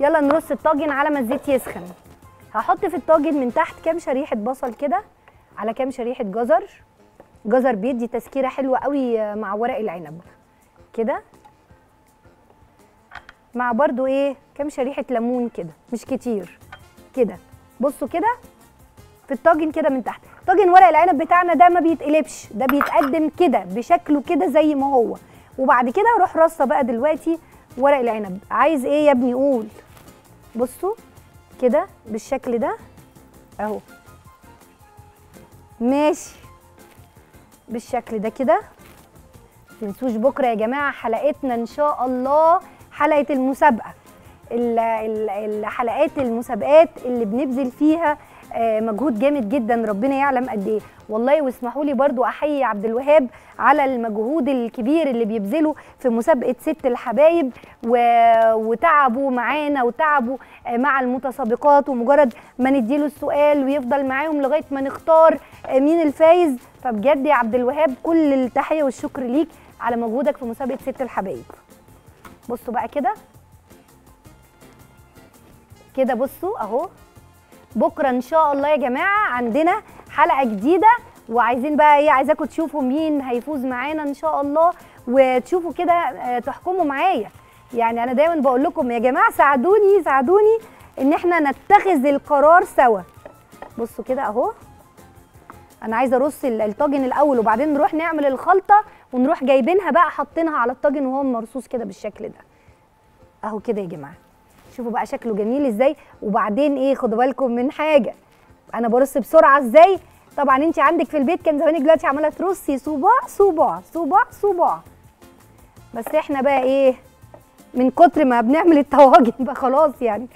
يلا نرص الطاجن على ما الزيت يسخن. هحط في الطاجن من تحت كام شريحة بصل كده على كام شريحة جزر. جزر بيدي تسكيره حلوة قوي مع ورق العنب. كده؟ مع برضو إيه كام شريحة ليمون كده مش كتير. كده. بصوا كده في الطاجن كده من تحت. طاجن ورق العنب بتاعنا ده ما بيتقلبش ده بيتقدم كده بشكله كده زي ما هو. وبعد كده أروح رصة بقى دلوقتي ورق العنب. عايز إيه يا ابني؟ قول. بصوا كده بالشكل ده اهو. ماشي. بالشكل ده كده. تنسوش بكرة يا جماعة حلقتنا إن شاء الله حلقة المسابقة. ال- ال- الحلقات المسابقات اللي بنبذل فيها مجهود جامد جدا ربنا يعلم قد إيه. والله واسمحوا لي برضو أحيي عبد الوهاب على المجهود الكبير اللي بيبذله في مسابقة ست الحبايب و... وتعبوا معانا وتعبوا آه، مع المتسابقات. ومجرد ما نديله السؤال ويفضل معاهم لغاية ما نختار آه، مين الفايز. فبجد يا عبد الوهاب كل التحية والشكر ليك على مجهودك في مسابقة ست الحبايب. بصوا بقى كده. كده بصوا أهو. بكرة إن شاء الله يا جماعة عندنا حلقة جديدة. وعايزين بقى إيه عايزاكم تشوفوا مين هيفوز معانا إن شاء الله. وتشوفوا كده آه، تحكموا معايا. يعني أنا دايما بقول لكم يا جماعة ساعدوني ساعدوني إن إحنا نتخذ القرار سوا. بصوا كده أهو. أنا عايزة أرص ال- الطاجن الأول وبعدين نروح نعمل الخلطة ونروح جايبينها بقى حاطينها على الطاجن وهو مرصوص كده بالشكل ده. أهو كده يا جماعة. شوفوا بقى شكله جميل إزاي. وبعدين إيه خدوا بالكم من حاجة أنا برص بسرعة إزاي. طبعا انت عندك في البيت كان زمانك دلوقتي عمالة ترصي صباع صباع صباع صباع. بس إحنا بقى إيه من كتر ما بنعمل الطواجن بقى خلاص يعني.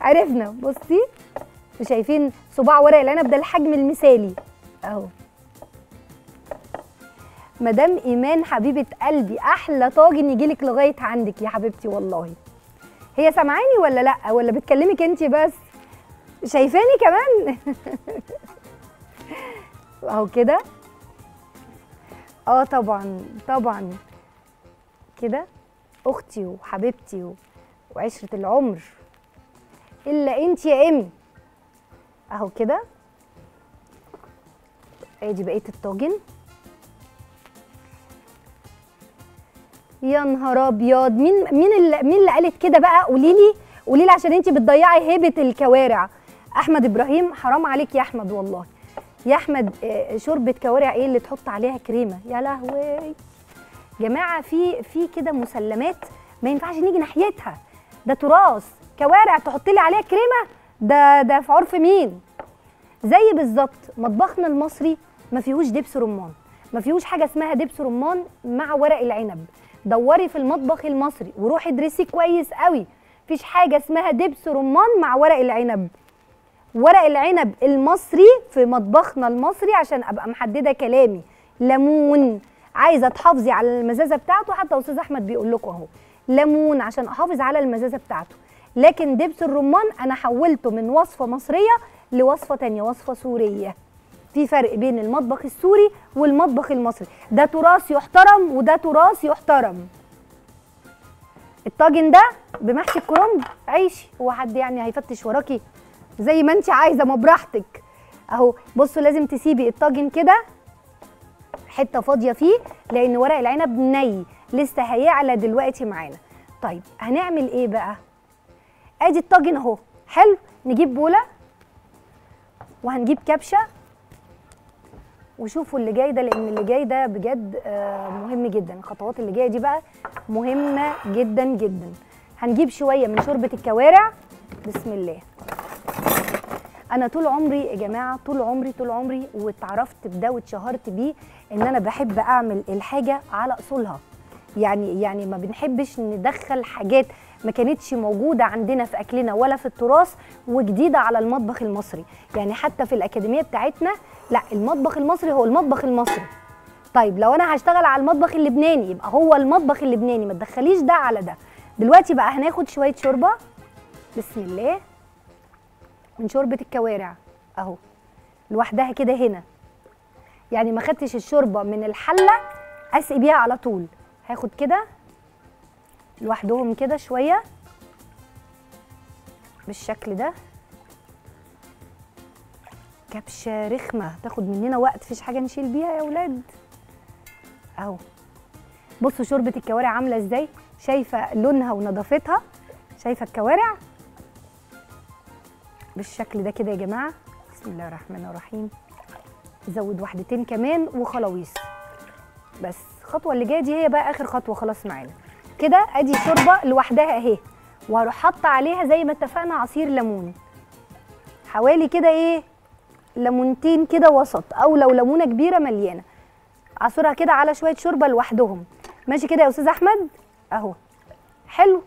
عرفنا بصي شايفين صباع ورق العنب ده الحجم المثالي اهو. مدام إيمان حبيبة قلبي أحلى طاجن يجيلك لغاية عندك يا حبيبتي والله. هي سامعاني ولا لا؟ ولا بتكلمك انت بس؟ شايفاني كمان؟ اهو كده. آه طبعا طبعا. كده. أختي وحبيبتي و- وعشرة العمر. إلا انت يا امي اهو كده. ادي بقية الطاجن. يا نهار أبيض. مين مين اللي مين اللي قالت كده بقى؟ قولي لي قولي لي عشان انت بتضيعي هيبة الكوارع. أحمد إبراهيم حرام عليك يا أحمد والله. يا أحمد آه، شوربة كوارع إيه اللي تحط عليها كريمة؟ يا لهوي. جماعة في في كده مسلمات ما ينفعش نيجي ناحيتها. ده تراث. كوارع تحط لي عليها كريمة؟ ده ده في عرف مين؟ زي بالظبط مطبخنا المصري ما فيهوش دبس رمان. ما فيهوش حاجة اسمها دبس رمان مع ورق العنب. دوري في المطبخ المصري وروحي ادرسي كويس قوي. مفيش حاجة اسمها دبس رمان مع ورق العنب. ورق العنب المصري في مطبخنا المصري عشان أبقى محددة كلامي. ليمون. عايزة تحافظي على المزازة بتاعته حتى أستاذ أحمد بيقول لكم أهو. ليمون عشان أحافظ على المزازة بتاعته. لكن دبس الرمان أنا حولته من وصفة مصرية لوصفة تانية وصفة سورية. في فرق بين المطبخ السوري والمطبخ المصري. ده تراث يحترم وده تراث يحترم. الطاجن ده بمحشي الكرنب عيشي هو حد يعني هيفتش وراكي زي ما انت عايزة ما براحتك. اهو بصوا لازم تسيبي الطاجن كده حتة فاضية فيه لأن ورق العنب ني. لسه هيعلى دلوقتي معانا. طيب هنعمل إيه بقى؟ آدي الطاجن أهو. حلو نجيب بولة وهنجيب كبشة وشوفوا اللي جاي ده لأن اللي جاي ده بجد آه، مهم جدا. الخطوات اللي جاية دي بقى مهمة جدا جدا. هنجيب شوية من شوربة الكوارع. بسم الله. أنا طول عمري يا جماعة طول عمري طول عمري واتعرفت بده واتشهرت بيه إن أنا بحب أعمل الحاجة على أصولها. يعني يعني ما بنحبش ندخل حاجات ما كانتش موجودة عندنا في أكلنا ولا في التراث وجديدة على المطبخ المصري. يعني حتى في الأكاديمية بتاعتنا لا المطبخ المصري هو المطبخ المصري. طيب لو أنا هشتغل على المطبخ اللبناني يبقى هو المطبخ اللبناني ما تدخليش ده على ده. دلوقتي بقى هناخد شوية شوربة. بسم الله. من شوربة الكوارع أهو. لوحدها كده هنا. يعني ما خدتش الشوربة من الحلة أسقي بيها على طول. هاخد كده. لوحدهم كده شوية بالشكل ده. كبشة رخمة تاخد مننا وقت مفيش حاجة نشيل بيها يا أولاد أهو. بصوا شوربة الكوارع عاملة إزاي. شايفة لونها ونظافتها. شايفة الكوارع؟ بالشكل ده كده يا جماعة. بسم الله الرحمن الرحيم. زود واحدتين كمان وخلاويص. بس الخطوه اللي جاية دي هي بقى آخر خطوة خلاص معانا. كده أدي شوربة لوحدها أهي وهروح حاطة عليها زي ما اتفقنا عصير ليمون. حوالي كده إيه ليمونتين كده وسط أو لو ليمونة كبيرة مليانة. اعصرها كده على شوية شوربة لوحدهم. ماشي كده يا أستاذ أحمد؟ أهو. حلو؟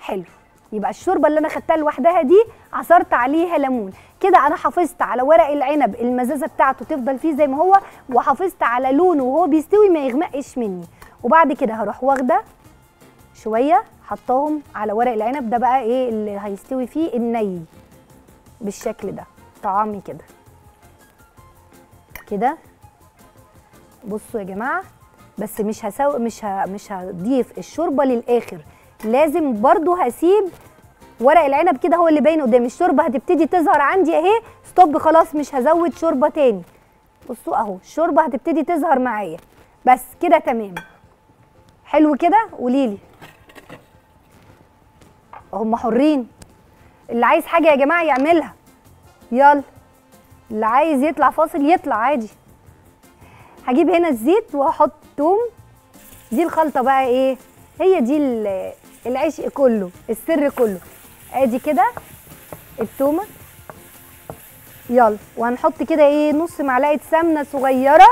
حلو. يبقى الشوربة اللي أنا خدتها لوحدها دي عصرت عليها ليمون. كده أنا حافظت على ورق العنب المزازة بتاعته تفضل فيه زي ما هو وحافظت على لونه وهو بيستوي ما يغمقش مني. وبعد كده هروح واخدة شوية حطاهم على ورق العنب. ده بقى إيه اللي هيستوي فيه؟ الني بالشكل ده طعامي كده. كده. بصوا يا جماعة بس مش هسوي مش ه... مش هضيف الشوربة للآخر. لازم برضو هسيب ورق العنب كده هو اللي باين قدامي. الشوربة هتبتدي تظهر عندي اهي. ستوب خلاص مش هزود شوربة تاني. بصوا اهو الشوربة هتبتدي تظهر معايا. بس كده تمام. حلو كده؟ قوليلي. هم حرين. اللي عايز حاجة يا جماعة يعملها. يلا. اللي عايز يطلع فاصل يطلع عادي. هجيب هنا الزيت وهحط توم دي الخلطة بقى إيه؟ هي دي ال- العشق كله السر كله. آدي كده التومة. يلا. وهنحط كده إيه؟ نص معلقة سمنة صغيرة.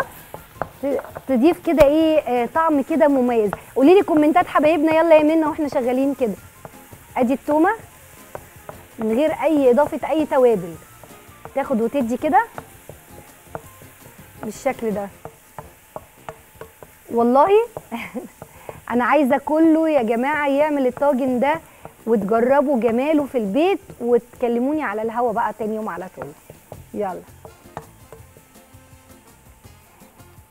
تضيف كده إيه؟ آه طعم كده مميز. قولي لي كومنتات حبايبنا. يلا يا منى وإحنا شغالين كده. ادي التومة من غير اي اضافة اي توابل. تاخد وتدي كده بالشكل ده. والله أنا عايزة كله يا جماعة يعمل الطاجن ده وتجربوا جماله في البيت وتكلموني على الهوا بقى تاني يوم على طول. يلا.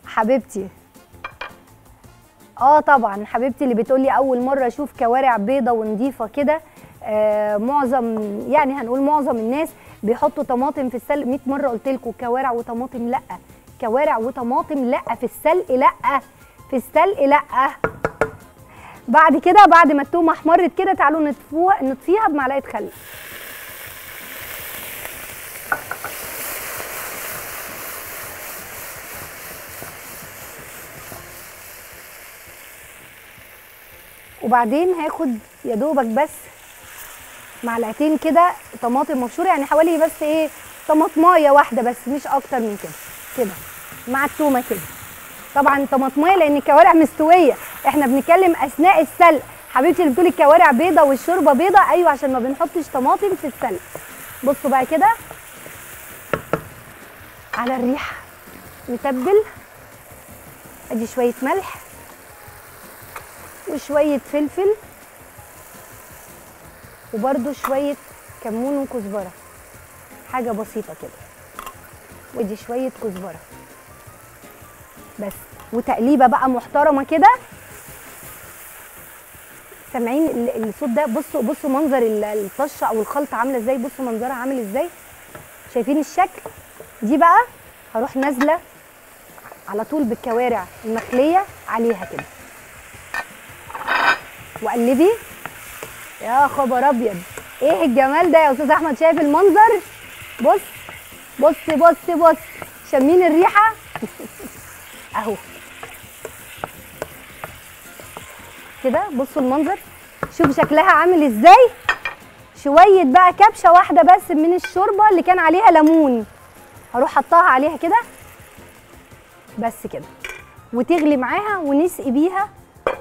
حبيبتي. آه طبعا حبيبتي اللي بتقولي أول مرة أشوف كوارع بيضة ونضيفه كده آه معظم يعني هنقول معظم الناس بيحطوا طماطم في السلق. 100 مرة قلت لكم كوارع وطماطم لأ. كوارع وطماطم لأ في السلق لأ. في السلق لأ. بعد كده بعد ما التومة احمرت كده تعالوا نطفوها نطفيها بمعلقة خل. وبعدين هاخد يا دوبك بس معلقتين كده طماطم مبشورة يعني حوالي بس إيه طماطمايه واحدة بس مش أكتر من كده كده مع التومة كده. طبعا طماطمايه لأن الكوارع مستوية. إحنا بنتكلم أثناء السلق. حبيبتي اللي بتقولي الكوارع بيضة والشوربة بيضة أيوه عشان ما بنحطش طماطم في السلق. بصوا بقى كده على الريحة. نتبل. أدي شوية ملح. وشويه فلفل وبرده شوية كمون وكزبرة. حاجة بسيطة كده. ودي شوية كزبرة. بس. وتقليبة بقى محترمة كده. سامعين ال- الصوت ده؟ بصوا بصوا منظر ال- الطشه أو الخلطة عاملة إزاي. بصوا منظرها عامل إزاي. شايفين الشكل؟ دي بقى هروح نازلة على طول بالكوارع المخلية عليها كده. وقلبي يا خبر أبيض. إيه الجمال ده يا أستاذ أحمد؟ شايف المنظر؟ بص بص بص بص. شامين الريحة. أهو. كده بصوا المنظر. شوفوا شكلها عامل إزاي. شوية بقى كبشة واحدة بس من الشوربة اللي كان عليها ليمون. هروح حطاها عليها كده. بس كده. وتغلي معاها ونسقي بيها.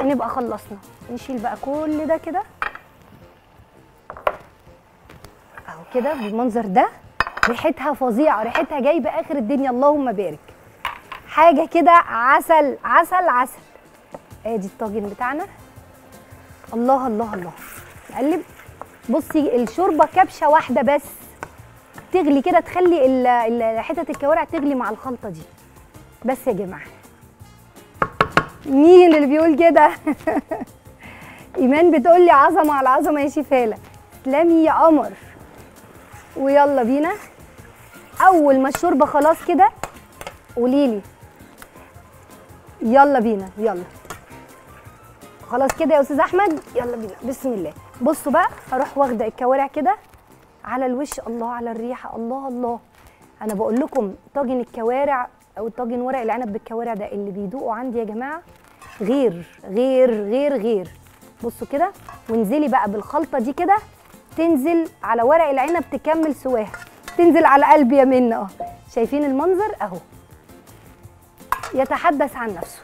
ونبقى خلصنا. نشيل بقى كل ده كده. أهو كده بالمنظر ده. ريحتها فظيعة ريحتها جايبة آخر الدنيا. اللهم بارك. حاجة كده عسل عسل عسل. آدي الطاجن بتاعنا. الله الله الله. نقلب بصي الشوربة كبشة واحدة بس. تغلي كده تخلي حتت الكوارع تغلي مع الخلطة دي. بس يا جماعة. مين اللي بيقول كده؟ إيمان بتقول لي عظمة على عظمة يا شيف هالة. تسلمي يا قمر ويلا بينا. أول ما الشوربة خلاص كده قوليلي يلا بينا يلا. خلاص كده يا أستاذ أحمد؟ يلا بينا. بسم الله. بصوا بقى هروح واخدة الكوارع كده على الوش. الله على الريحة. الله الله. أنا بقول لكم طاجن الكوارع أو طاجن ورق العنب بالكوارع ده اللي بيدوقوا عندي يا جماعة غير غير غير غير. بصوا كده وانزلي بقى بالخلطة دي كده تنزل على ورق العنب تكمل سواها. تنزل على قلبي يا منى آه شايفين المنظر؟ أهو. يتحدث عن نفسه.